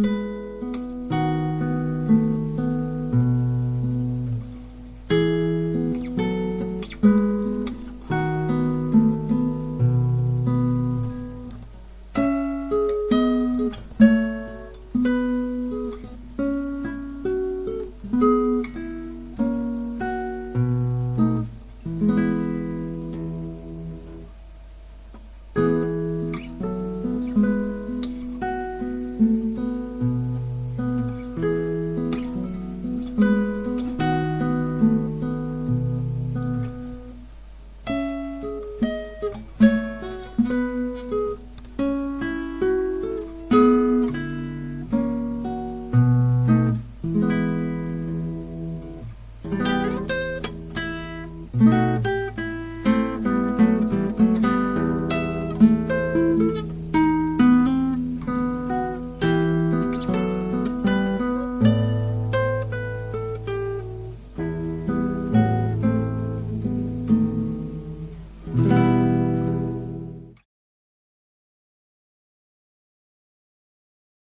Mm-hmm.